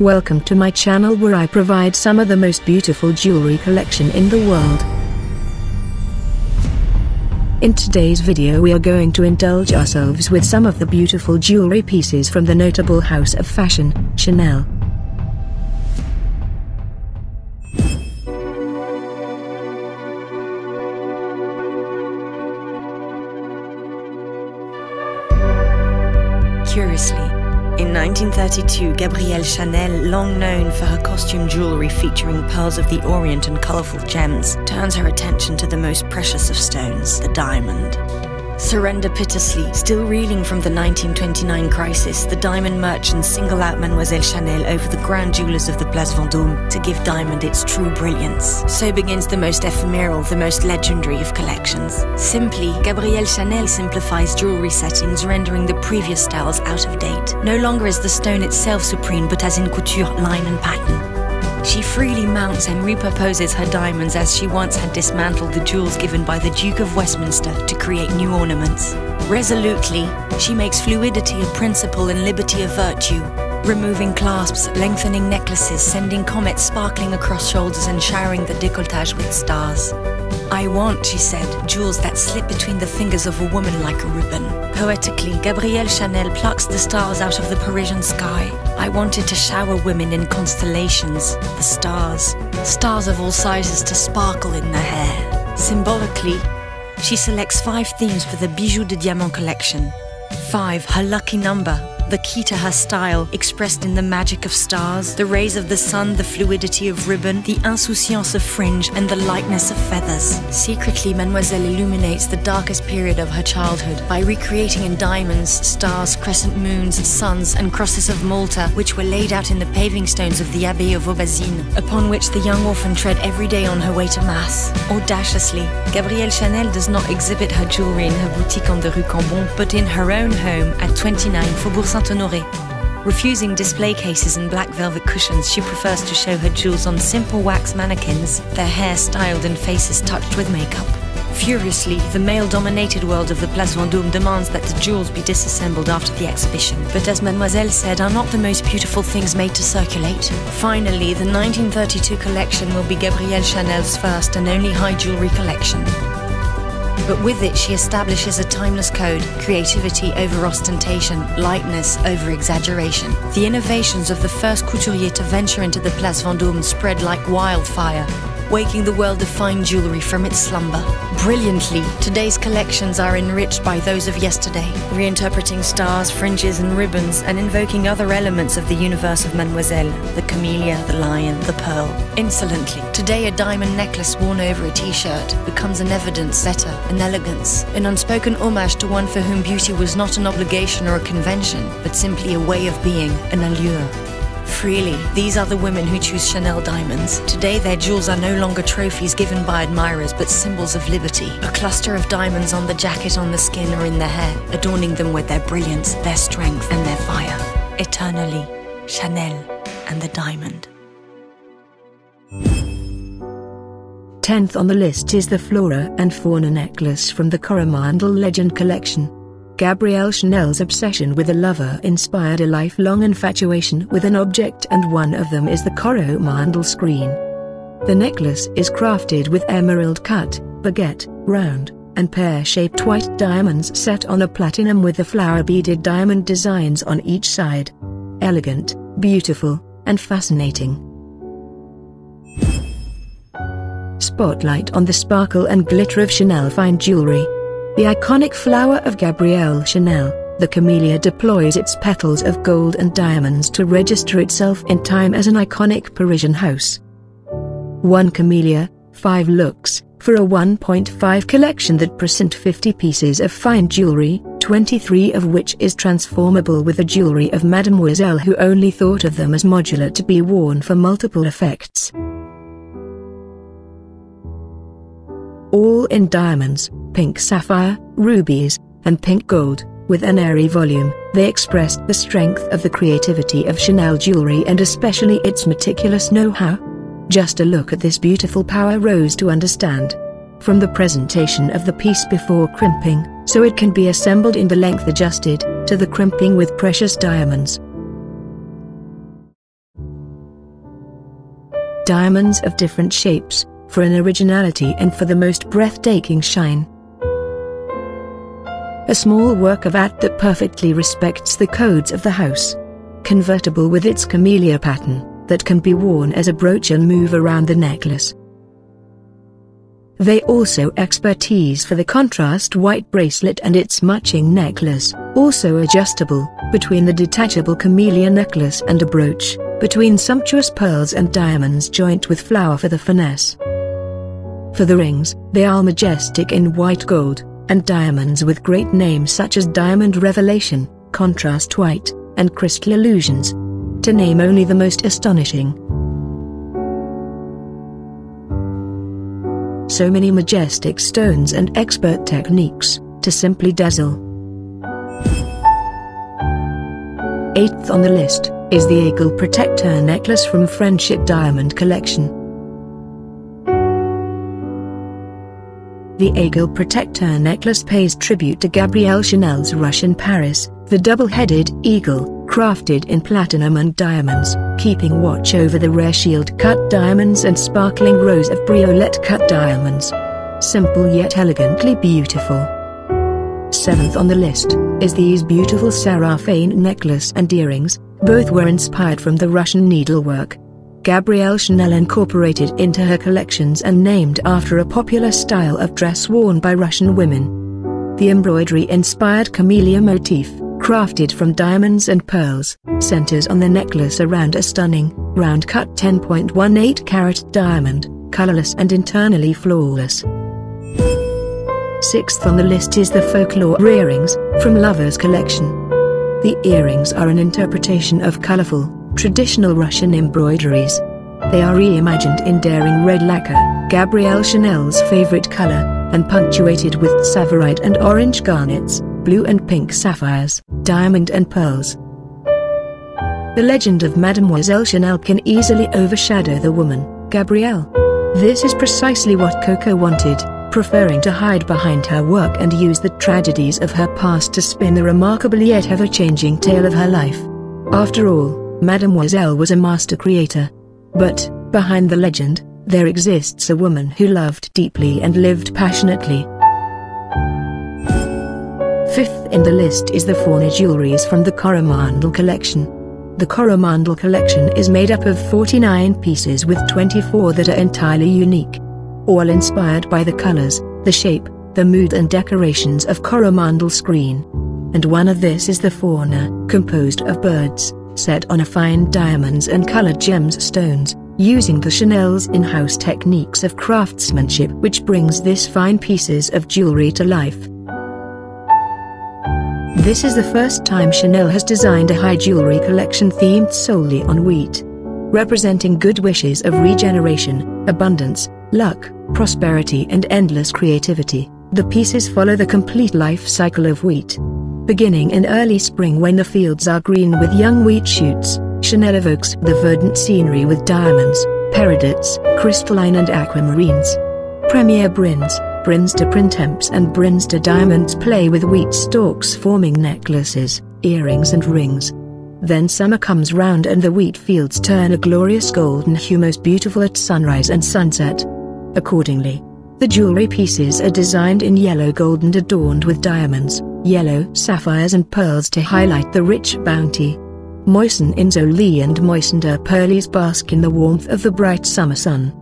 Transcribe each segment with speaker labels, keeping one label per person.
Speaker 1: Welcome to my channel where I provide some of the most beautiful jewelry collection in the world. In today's video we are going to indulge ourselves with some of the beautiful jewelry pieces from the notable house of fashion, Chanel.
Speaker 2: Curiously, in 1932, Gabrielle Chanel, long known for her costume jewelry featuring pearls of the Orient and colorful gems, turns her attention to the most precious of stones, the diamond. Surreptitiously, still reeling from the 1929 crisis, the diamond merchants single out Mademoiselle Chanel over the grand jewelers of the Place Vendôme to give diamond its true brilliance. So begins the most ephemeral, the most legendary of collections. Simply, Gabrielle Chanel simplifies jewelry settings, rendering the previous styles out of date. No longer is the stone itself supreme, but as in couture, line, and pattern. She freely mounts and repurposes her diamonds as she once had dismantled the jewels given by the Duke of Westminster to create new ornaments. Resolutely, she makes fluidity a principle and liberty a virtue, removing clasps, lengthening necklaces, sending comets sparkling across shoulders and showering the décolletage with stars. I want, she said, jewels that slip between the fingers of a woman like a ribbon. Poetically, Gabrielle Chanel plucks the stars out of the Parisian sky. I wanted to shower women in constellations, the stars, stars of all sizes to sparkle in their hair. Symbolically, she selects five themes for the Bijoux de Diamants collection. Five, her lucky number, the key to her style, expressed in the magic of stars, the rays of the sun, the fluidity of ribbon, the insouciance of fringe, and the lightness of feathers. Secretly, Mademoiselle illuminates the darkest period of her childhood by recreating in diamonds, stars, crescent moons, suns, and crosses of Malta, which were laid out in the paving stones of the Abbey of Aubazine, upon which the young orphan tread every day on her way to Mass. Audaciously, Gabrielle Chanel does not exhibit her jewelry in her boutique on the Rue Cambon, but in her own home at 29 Faubourg Saint Honoré. Refusing display cases and black velvet cushions, she prefers to show her jewels on simple wax mannequins, their hair styled and faces touched with makeup. Furiously, the male dominated world of the Place Vendôme demands that the jewels be disassembled after the exhibition, but as Mademoiselle said, are not the most beautiful things made to circulate. Finally, the 1932 collection will be Gabrielle Chanel's first and only high jewelry collection but with it she establishes a timeless code creativity over ostentation, lightness over exaggeration. The innovations of the first couturier to venture into the Place Vendôme spread like wildfire, waking the world of fine jewelry from its slumber. Brilliantly, today's collections are enriched by those of yesterday, reinterpreting stars, fringes, and ribbons, and invoking other elements of the universe of Mademoiselle the camellia, the lion, the pearl. Insolently, today a diamond necklace worn over a t shirt becomes an evidence setter, an elegance, an unspoken homage to one for whom beauty was not an obligation or a convention, but simply a way of being, an allure. Freely, these are the women who choose Chanel diamonds. Today, their jewels are no longer trophies given by admirers, but symbols of liberty. A cluster of diamonds on the jacket, on the skin, or in the hair, adorning them with their brilliance, their strength, and their fire. Eternally, Chanel and the diamond.
Speaker 1: Tenth on the list is the Flora and Fauna necklace from the Coromandel Legend collection. Gabrielle Chanel's obsession with a lover inspired a lifelong infatuation with an object and one of them is the Coromandel screen. The necklace is crafted with emerald cut, baguette, round, and pear-shaped white diamonds set on a platinum with the flower-beaded diamond designs on each side. Elegant, beautiful, and fascinating. Spotlight on the sparkle and glitter of Chanel fine jewelry. The iconic flower of Gabrielle Chanel, the camellia deploys its petals of gold and diamonds to register itself in time as an iconic Parisian house. One camellia, five looks, for a 1.5 collection that present 50 pieces of fine jewelry, 23 of which is transformable with the jewelry of Mademoiselle who only thought of them as modular to be worn for multiple effects. All in diamonds, pink sapphire, rubies, and pink gold, with an airy volume, they expressed the strength of the creativity of Chanel jewelry and especially its meticulous know-how. Just a look at this beautiful power rose to understand. From the presentation of the piece before crimping, so it can be assembled in the length adjusted, to the crimping with precious diamonds. diamonds of different shapes, for an originality and for the most breathtaking shine. A small work of art that perfectly respects the codes of the house. Convertible with its camellia pattern, that can be worn as a brooch and move around the necklace. They also expertise for the contrast white bracelet and its matching necklace, also adjustable, between the detachable camellia necklace and a brooch, between sumptuous pearls and diamonds joint with flower for the finesse. For the rings, they are majestic in white gold, and diamonds with great names such as Diamond Revelation, Contrast White, and Crystal Illusions. To name only the most astonishing. So many majestic stones and expert techniques, to simply dazzle. Eighth on the list, is the Eagle Protector necklace from Friendship Diamond Collection. The Eagle Protector necklace pays tribute to Gabrielle Chanel's Russian Paris, the double-headed eagle, crafted in platinum and diamonds, keeping watch over the rare shield-cut diamonds and sparkling rows of briolette-cut diamonds. Simple yet elegantly beautiful. Seventh on the list, is these beautiful Sarafane necklace and earrings, both were inspired from the Russian needlework, Gabrielle Chanel incorporated into her collections and named after a popular style of dress worn by Russian women. The embroidery-inspired camellia motif, crafted from diamonds and pearls, centers on the necklace around a stunning, round-cut 10.18 carat diamond, colorless and internally flawless. Sixth on the list is the folklore earrings, from Lover's collection. The earrings are an interpretation of colorful, traditional Russian embroideries. They are reimagined in daring red lacquer, Gabrielle Chanel's favorite color, and punctuated with tsavorite and orange garnets, blue and pink sapphires, diamond and pearls. The legend of Mademoiselle Chanel can easily overshadow the woman, Gabrielle. This is precisely what Coco wanted, preferring to hide behind her work and use the tragedies of her past to spin the remarkable yet ever-changing tale of her life. After all, Mademoiselle was a master creator. But, behind the legend, there exists a woman who loved deeply and lived passionately. Fifth in the list is the Fauna jewelries from the Coromandel collection. The Coromandel collection is made up of 49 pieces with 24 that are entirely unique. All inspired by the colors, the shape, the mood and decorations of Coromandel screen. And one of this is the fauna, composed of birds, set on a fine diamonds and colored gemstones, using the Chanel's in-house techniques of craftsmanship which brings this fine pieces of jewelry to life. This is the first time Chanel has designed a high jewelry collection themed solely on wheat. Representing good wishes of regeneration, abundance, luck, prosperity and endless creativity, the pieces follow the complete life cycle of wheat. Beginning in early spring when the fields are green with young wheat shoots, Chanel evokes the verdant scenery with diamonds, peridots, crystalline and aquamarines. Premier Brins, Brins de Printemps and Brins de Diamonds play with wheat stalks forming necklaces, earrings and rings. Then summer comes round and the wheat fields turn a glorious golden hue most beautiful at sunrise and sunset. Accordingly, the jewelry pieces are designed in yellow gold and adorned with diamonds, yellow sapphires and pearls to highlight the rich bounty. Moisson Ensoleillée and moistened er pearlies bask in the warmth of the bright summer sun.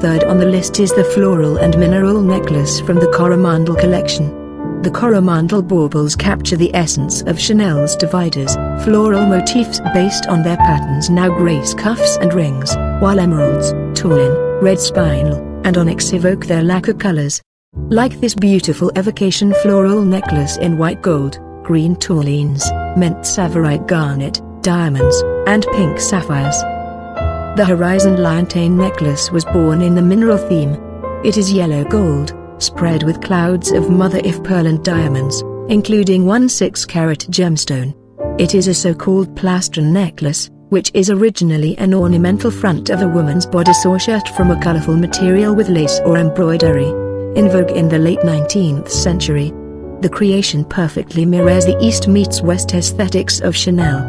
Speaker 1: Third on the list is the floral and mineral necklace from the Coromandel collection. The Coromandel baubles capture the essence of Chanel's dividers, floral motifs based on their patterns now grace cuffs and rings, while emeralds, tourmaline, red spinel, and onyx evoke their lacquer colors. Like this beautiful evocation floral necklace in white gold, green tourmalines, mint tsavorite garnet, diamonds, and pink sapphires. The Horizon Lointain necklace was born in the mineral theme. It is yellow gold, spread with clouds of mother-of pearl and diamonds, including one 6-carat gemstone. It is a so-called plastron necklace, which is originally an ornamental front of a woman's bodice or shirt from a colorful material with lace or embroidery. In vogue in the late 19th century, the creation perfectly mirrors the East meets West aesthetics of Chanel.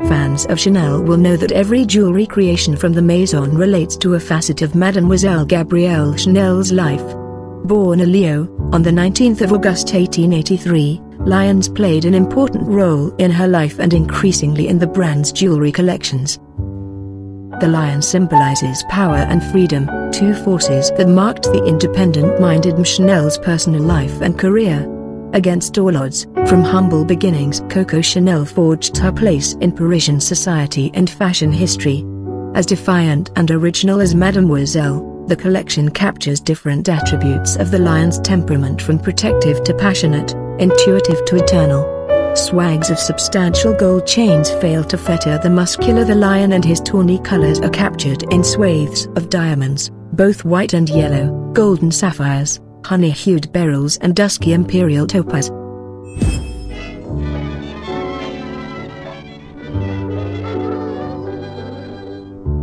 Speaker 1: Fans of Chanel will know that every jewelry creation from the Maison relates to a facet of Mademoiselle Gabrielle Chanel's life. Born a Leo, on the 19th of August 1883, lions played an important role in her life and increasingly in the brand's jewelry collections. The lion symbolizes power and freedom, two forces that marked the independent-minded Chanel's personal life and career. Against all odds, from humble beginnings Coco Chanel forged her place in Parisian society and fashion history. As defiant and original as Mademoiselle, the collection captures different attributes of the lion's temperament from protective to passionate, intuitive to eternal. Swags of substantial gold chains fail to fetter the muscular the lion and his tawny colors are captured in swathes of diamonds, both white and yellow, golden sapphires, honey-hued beryls and dusky imperial topaz.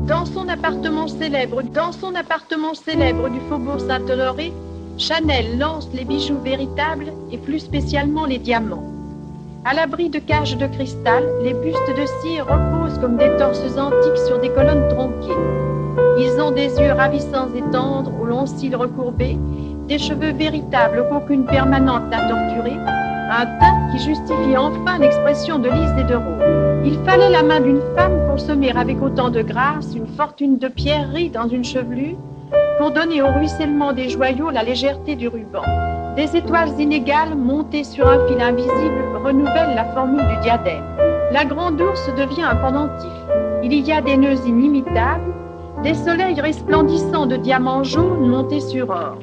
Speaker 3: Dans son appartement célèbre, dans son appartement célèbre du Faubourg Saint-Honoré, Chanel lance les bijoux véritables et plus spécialement les diamants. À l'abri de cages de cristal, les bustes de cire reposent comme des torses antiques sur des colonnes tronquées. Ils ont des yeux ravissants et tendres aux longs cils recourbés, des cheveux véritables qu'aucune permanente n'a torturés, un teint qui justifie enfin l'expression de Lise et de Rose. Il fallait la main d'une femme pour semer avec autant de grâce une fortune de pierreries dans une chevelure, pour donner au ruissellement des joyaux la légèreté du ruban. Des étoiles inégales montées sur un fil invisible renouvellent la formule du diadème. La grande ours devient un pendentif. Il y a des nœuds inimitables, des soleils resplendissants de diamants jaunes montés sur or.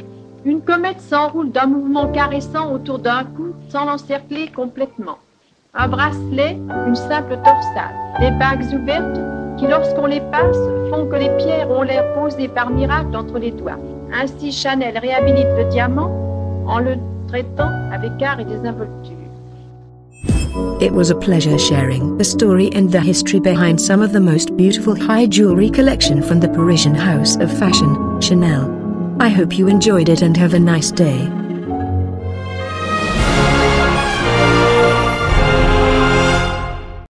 Speaker 3: Une comète s'enroule d'un mouvement caressant autour d'un cou sans l'encercler complètement. Un bracelet, une simple torsade, des bagues ouvertes qui, lorsqu'on les passe, font que les pierres ont l'air posées par miracle entre les doigts. Ainsi, Chanel réhabilite le diamant en le traitant avec art et désinvolture.
Speaker 1: It was a pleasure sharing the story and the history behind some of the most beautiful high jewelry collection from the Parisian house of fashion, Chanel. I hope you enjoyed it and have a nice day.